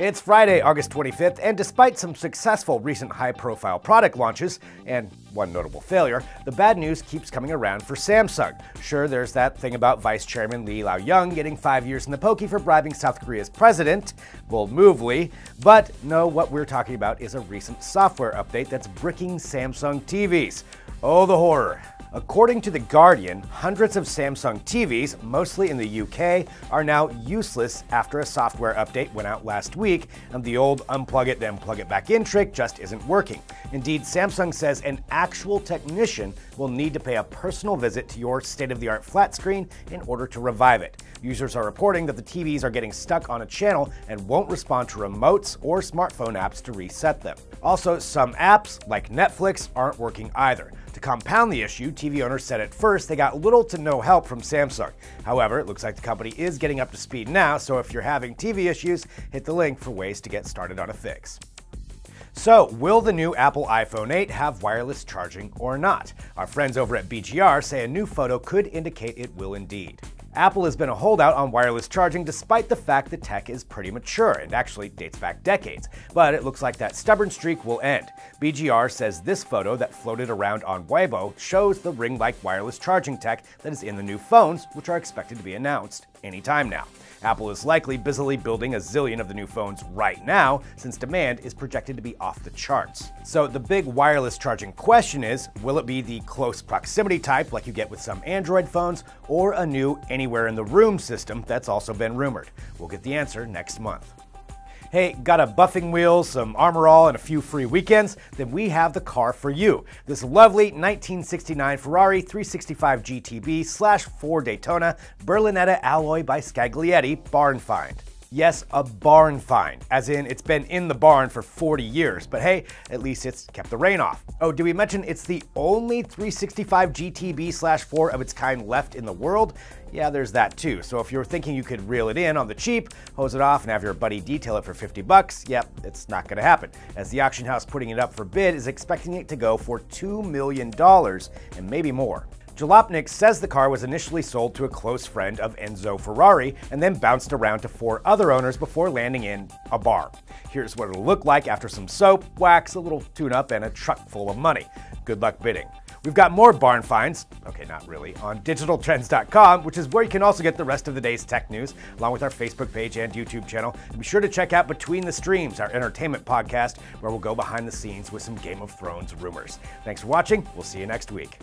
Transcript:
It's Friday, August 25th, and despite some successful recent high profile product launches, and one notable failure, the bad news keeps coming around for Samsung. Sure, there's that thing about Vice Chairman Lee Jae-yong getting five years in the pokey for bribing South Korea's president, bold move Lee, but no, what we're talking about is a recent software update that's bricking Samsung TVs. Oh, the horror. According to The Guardian, hundreds of Samsung TVs, mostly in the UK, are now useless after a software update went out last week, and the old unplug it then plug it back in trick just isn't working. Indeed, Samsung says an actual technician will need to pay a personal visit to your state of the art flat screen in order to revive it. Users are reporting that the TVs are getting stuck on a channel and won't respond to remotes or smartphone apps to reset them. Also, some apps, like Netflix, aren't working either. To compound the issue, TV owners said at first they got little to no help from Samsung. However, it looks like the company is getting up to speed now, so if you're having TV issues, hit the link for ways to get started on a fix. So, will the new Apple iPhone 8 have wireless charging or not? Our friends over at BGR say a new photo could indicate it will indeed. Apple has been a holdout on wireless charging despite the fact the tech is pretty mature and actually dates back decades. But it looks like that stubborn streak will end. BGR says this photo that floated around on Weibo shows the ring like wireless charging tech that is in the new phones, which are expected to be announced anytime now. Apple is likely busily building a zillion of the new phones right now, since demand is projected to be off the charts. So the big wireless charging question is, will it be the close proximity type like you get with some Android phones, or a new anywhere in the room system that's also been rumored? We'll get the answer next month. Hey, got a buffing wheel, some armor all, and a few free weekends? Then we have the car for you. This lovely 1969 Ferrari 365 GTB slash 4 Daytona Berlinetta alloy by Scaglietti barn find. Yes, a barn find, as in it's been in the barn for 40 years, but hey, at least it's kept the rain off. Oh, did we mention it's the only 365 GTB slash 4 of its kind left in the world? Yeah, there's that too. So if you're thinking you could reel it in on the cheap, hose it off, and have your buddy detail it for 50 bucks, yep, it's not gonna happen, as the auction house putting it up for bid is expecting it to go for $2 million and maybe more. Jalopnik says the car was initially sold to a close friend of Enzo Ferrari and then bounced around to four other owners before landing in a bar. Here's what it'll look like after some soap, wax, a little tune up, and a truck full of money. Good luck bidding. We've got more barn finds, okay, not really, on digitaltrends.com, which is where you can also get the rest of the day's tech news, along with our Facebook page and YouTube channel. And be sure to check out Between the Streams, our entertainment podcast, where we'll go behind the scenes with some Game of Thrones rumors. Thanks for watching. We'll see you next week.